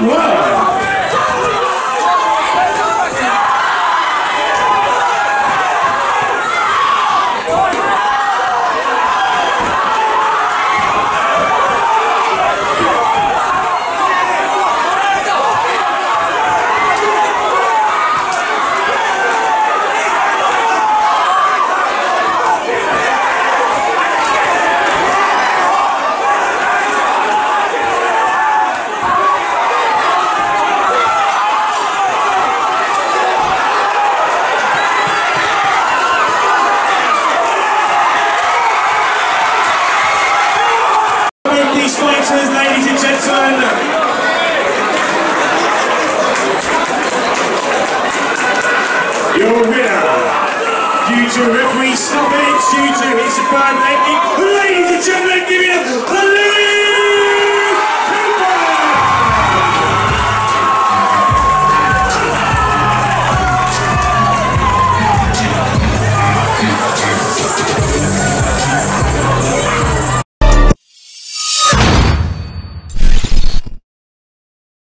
뭐야? Your winner, due to referee stoppage, due to his bad ladies and gentlemen, give it up